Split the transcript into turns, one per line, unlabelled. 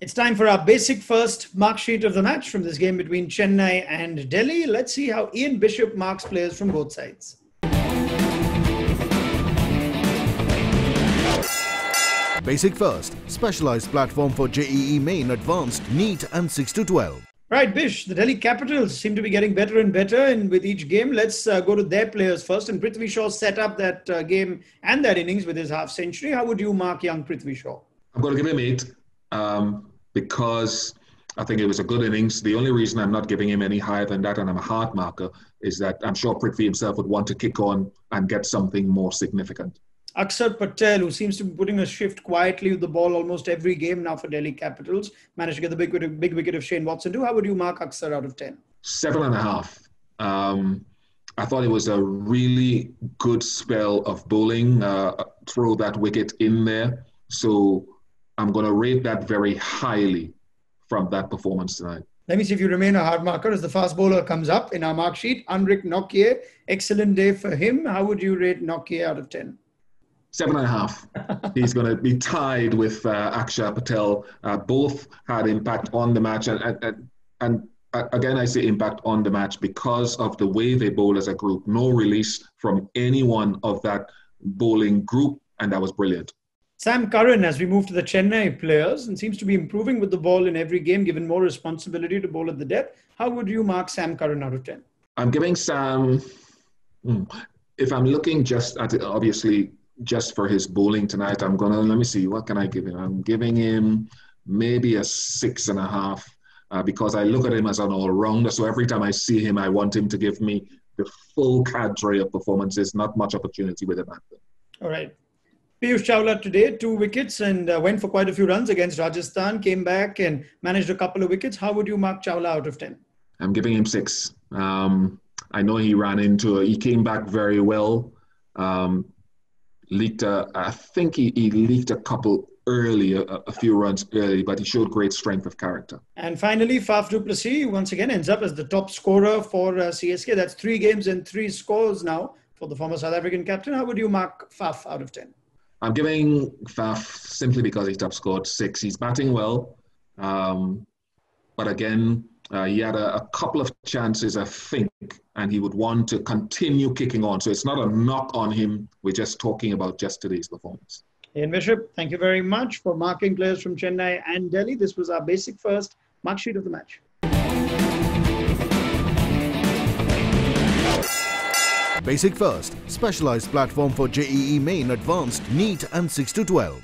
It's time for our basic first mark sheet of the match from this game between Chennai and Delhi. Let's see how Ian Bishop marks players from both sides.
Basic First, specialized platform for JEE Main Advanced, NEET and 6 to 12.
Right, Bish, the Delhi Capitals seem to be getting better and better and with each game. Let's uh, go to their players first. And Prithvi Shaw set up that uh, game and that innings with his half century. How would you mark young Prithvi Shaw?
I'm going to give him eight um, because I think it was a good innings. The only reason I'm not giving him any higher than that, and I'm a hard marker, is that I'm sure Prithvi himself would want to kick on and get something more significant.
Akshar Patel, who seems to be putting a shift quietly with the ball almost every game now for Delhi Capitals, managed to get the big wicket, big wicket of Shane Watson too. How would you mark Akshar out of 10?
Seven and a half. Um, I thought it was a really good spell of bowling, uh, throw that wicket in there. So I'm going to rate that very highly from that performance tonight.
Let me see if you remain a hard marker as the fast bowler comes up in our mark sheet. Anrich Nortje, excellent day for him. How would you rate Nortje out of 10?
Seven and a half. He's going to be tied with uh, Akshar Patel. Uh, both had impact on the match. And, and, and again, I say impact on the match because of the way they bowl as a group. No release from any one of that bowling group. And that was brilliant.
Sam Curran, as we move to the Chennai players, and seems to be improving with the ball in every game, given more responsibility to bowl at the depth. How would you mark Sam Curran out of 10?
I'm giving Sam, hmm, if I'm looking just at it, obviously, just for his bowling tonight, I'm going to, let me see, what can I give him? I'm giving him maybe a six and a half uh, because I look at him as an all rounder. So every time I see him, I want him to give me the full cadre of performances, not much opportunity with him.
All right. Piyush Chawla today, two wickets and uh, went for quite a few runs against Rajasthan, came back and managed a couple of wickets. How would you mark Chawla out of 10?
I'm giving him six. Um, I know he ran into, a, he came back very well. Um, leaked, a, I think he, he leaked a couple early, a, a, few runs early, but he showed great strength of character.
And finally, Faf du Plessis once again ends up as the top scorer for uh, CSK. That's three games and three scores now for the former South African captain. How would you mark Faf out of 10?
I'm giving Faf simply because he's top scored six. He's batting well, um, but again, uh, he had a, a, couple of chances, I think, and he would want to continue kicking on. So it's not a knock on him. We're just talking about just today's performance.
Ian Bishop, thank you very much for marking players from Chennai and Delhi. This was our basic first mark sheet of the match.
Basic First, specialized platform for JEE Main Advanced, NEET and 6 to 12.